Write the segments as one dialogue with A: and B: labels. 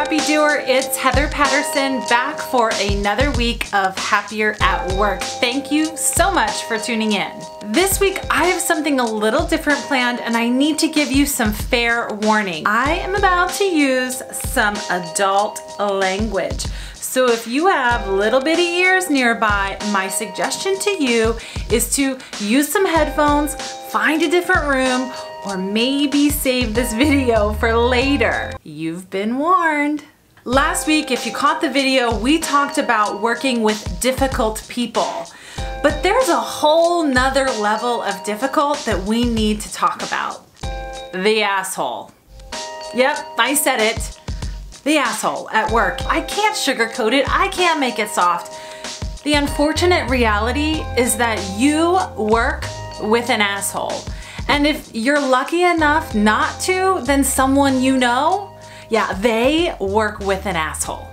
A: Happy Doer. It's Heather Patterson back for another week of Happier at Work. Thank you so much for tuning in. This week, I have something a little different planned and I need to give you some fair warning. I am about to use some adult language. So if you have little bitty ears nearby, my suggestion to you is to use some headphones, find a different room, or maybe save this video for later. You've been warned. Last week, if you caught the video, we talked about working with difficult people. But there's a whole nother level of difficult that we need to talk about. The asshole. Yep, I said it the asshole at work. I can't sugarcoat it, I can't make it soft. The unfortunate reality is that you work with an asshole. And if you're lucky enough not to, then someone you know, yeah, they work with an asshole.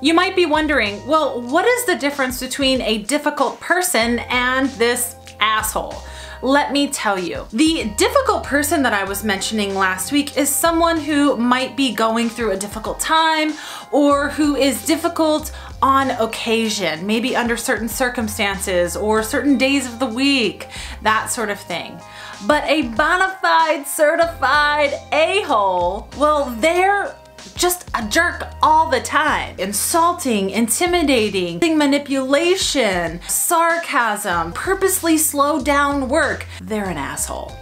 A: You might be wondering, well, what is the difference between a difficult person and this asshole? Let me tell you. The difficult person that I was mentioning last week is someone who might be going through a difficult time or who is difficult on occasion, maybe under certain circumstances or certain days of the week, that sort of thing. But a bona fide certified a-hole, well, they're just a jerk all the time. Insulting, intimidating, manipulation, sarcasm, purposely slow down work. They're an asshole.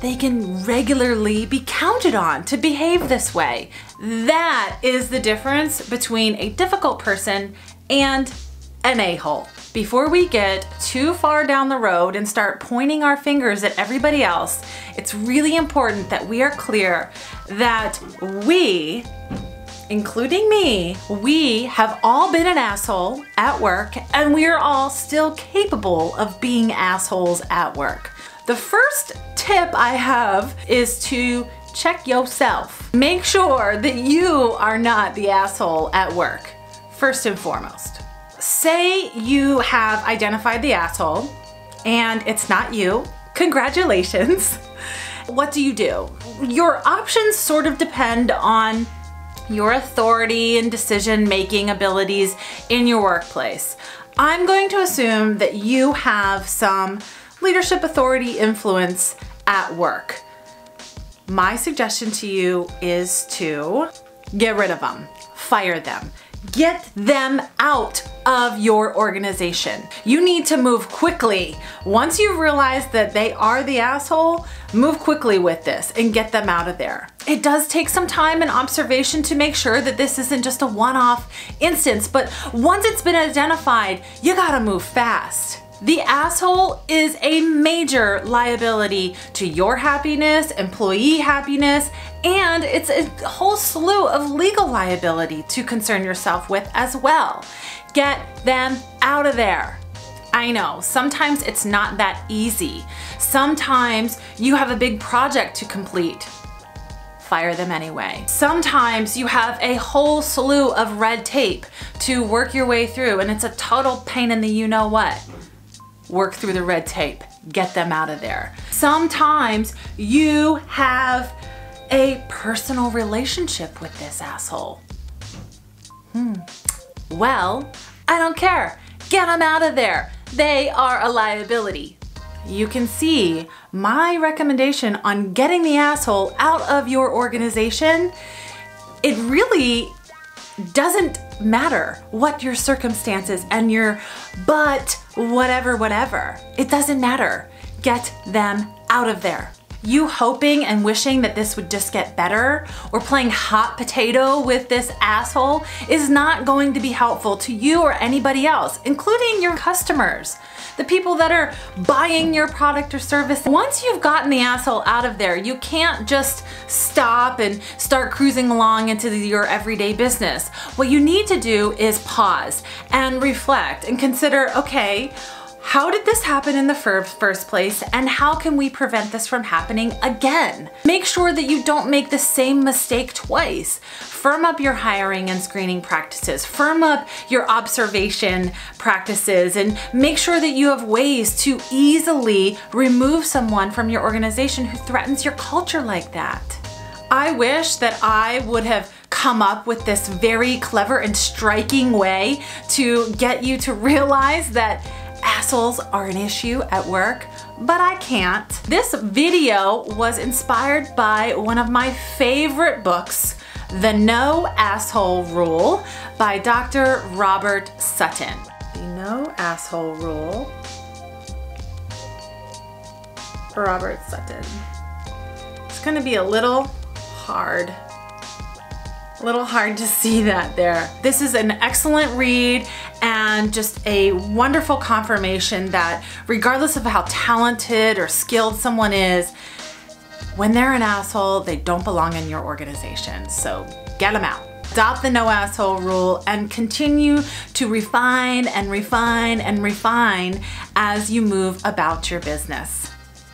A: They can regularly be counted on to behave this way. That is the difference between a difficult person and an a-hole. Before we get too far down the road and start pointing our fingers at everybody else, it's really important that we are clear that we including me, we have all been an asshole at work and we are all still capable of being assholes at work. The first tip I have is to check yourself. Make sure that you are not the asshole at work, first and foremost. Say you have identified the asshole and it's not you. Congratulations. What do you do? Your options sort of depend on your authority and decision making abilities in your workplace. I'm going to assume that you have some leadership authority influence at work. My suggestion to you is to get rid of them, fire them, Get them out of your organization. You need to move quickly. Once you realize that they are the asshole, move quickly with this and get them out of there. It does take some time and observation to make sure that this isn't just a one-off instance, but once it's been identified, you gotta move fast. The asshole is a major liability to your happiness, employee happiness, and it's a whole slew of legal liability to concern yourself with as well. Get them out of there. I know, sometimes it's not that easy. Sometimes you have a big project to complete. Fire them anyway. Sometimes you have a whole slew of red tape to work your way through and it's a total pain in the you know what work through the red tape, get them out of there. Sometimes you have a personal relationship with this asshole. Hmm. Well, I don't care. Get them out of there. They are a liability. You can see my recommendation on getting the asshole out of your organization. It really doesn't matter what your circumstances and your but whatever, whatever. It doesn't matter. Get them out of there. You hoping and wishing that this would just get better or playing hot potato with this asshole is not going to be helpful to you or anybody else, including your customers the people that are buying your product or service. Once you've gotten the asshole out of there, you can't just stop and start cruising along into your everyday business. What you need to do is pause and reflect and consider, okay, how did this happen in the first place and how can we prevent this from happening again? Make sure that you don't make the same mistake twice. Firm up your hiring and screening practices, firm up your observation practices, and make sure that you have ways to easily remove someone from your organization who threatens your culture like that. I wish that I would have come up with this very clever and striking way to get you to realize that are an issue at work, but I can't. This video was inspired by one of my favorite books, The No Asshole Rule by Dr. Robert Sutton. The No Asshole Rule, Robert Sutton. It's gonna be a little hard a little hard to see that there. This is an excellent read and just a wonderful confirmation that regardless of how talented or skilled someone is, when they're an asshole, they don't belong in your organization. So get them out. Adopt the no asshole rule and continue to refine and refine and refine as you move about your business.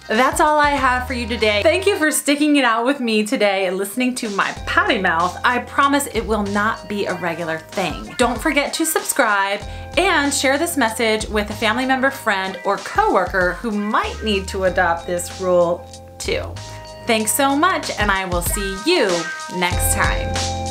A: That's all I have for you today. Thank you for sticking it out with me today and listening to my potty mouth. I promise it will not be a regular thing. Don't forget to subscribe and share this message with a family member, friend, or coworker who might need to adopt this rule too. Thanks so much and I will see you next time.